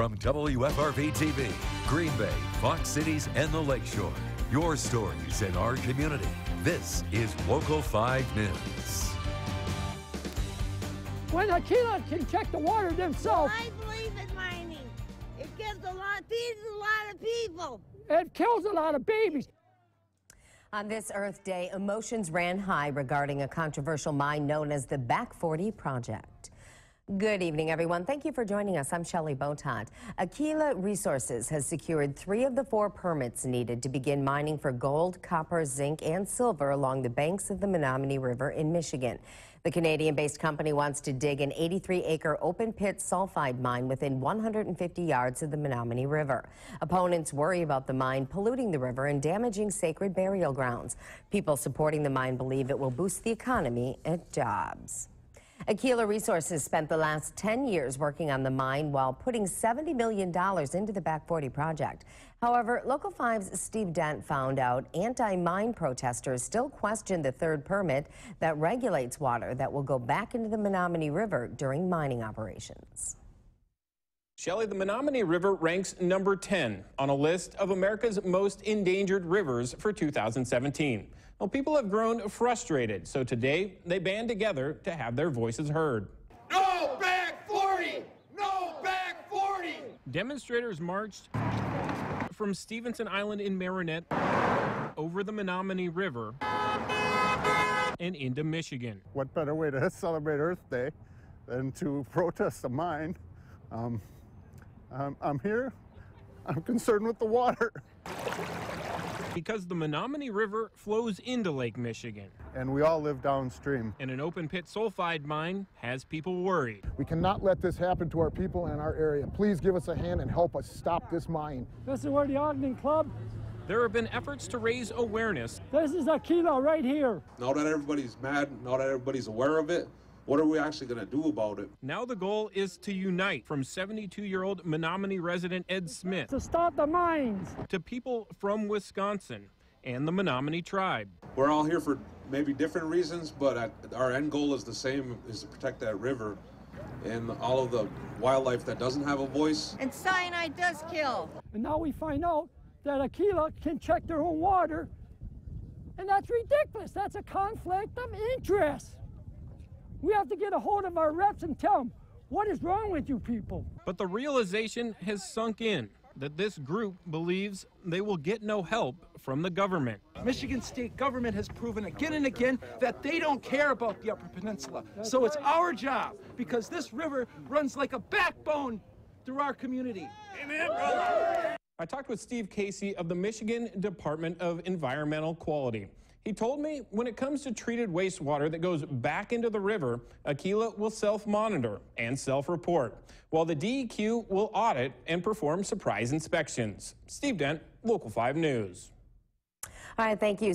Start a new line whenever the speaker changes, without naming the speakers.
From WFRV TV, Green Bay, Fox Cities, and the Lakeshore. Your stories in our community. This is Local 5 News.
When Aquila can check the water themselves,
I believe in mining. It gives a lot, feeds a lot of people.
it kills a lot of babies.
On this Earth Day, emotions ran high regarding a controversial mine known as the Back 40 Project. Good evening, everyone. Thank you for joining us. I'm Shelley Botot. Aquila Resources has secured three of the four permits needed to begin mining for gold, copper, zinc, and silver along the banks of the Menominee River in Michigan. The Canadian-based company wants to dig an 83-acre open-pit sulfide mine within 150 yards of the Menominee River. Opponents worry about the mine polluting the river and damaging sacred burial grounds. People supporting the mine believe it will boost the economy and jobs. Aquila Resources spent the last 10 years working on the mine while putting $70 million into the Back 40 project. However, Local 5's Steve Dent found out anti-mine protesters still question the third permit that regulates water that will go back into the Menominee River during mining operations.
Shelley, the Menominee River ranks number 10 on a list of America's most endangered rivers for 2017. Well, people have grown frustrated, so today they band together to have their voices heard.
No back 40! No back 40!
Demonstrators marched from Stevenson Island in Marinette over the Menominee River and into Michigan.
What better way to celebrate Earth Day than to protest a mine? Um, I'm, I'm here. I'm concerned with the water.
Because the Menominee River flows into Lake Michigan,
And we all live downstream.
and an open pit sulfide mine has people worried.
We cannot let this happen to our people in our area. Please give us a hand and help us stop this mine.
This is where the Ogden Club,
There have been efforts to raise awareness
this is Aquila right here.
Now that everybody's mad, now that everybody's aware of it, what are we actually going to do about it?
Now the goal is to unite from 72-year-old Menominee resident Ed Smith
To stop the mines.
to people from Wisconsin and the Menominee tribe.
We're all here for maybe different reasons, but at, our end goal is the same: is to protect that river and all of the wildlife that doesn't have a voice.
And cyanide does kill.
And now we find out that Aquila can check their own water. And that's ridiculous. That's a conflict of interest. We have to get a hold of our reps and tell them, what is wrong with you people?
But the realization has sunk in that this group believes they will get no help from the government.
Michigan state government has proven again and again that they don't care about the Upper Peninsula. so it's our job because this river runs like a backbone through our community. Amen.
I talked with Steve Casey of the Michigan Department of Environmental Quality. He told me when it comes to treated wastewater that goes back into the river, Aquila will self-monitor and self-report, while the DEQ will audit and perform surprise inspections. Steve Dent, Local 5 News.
All right, thank you.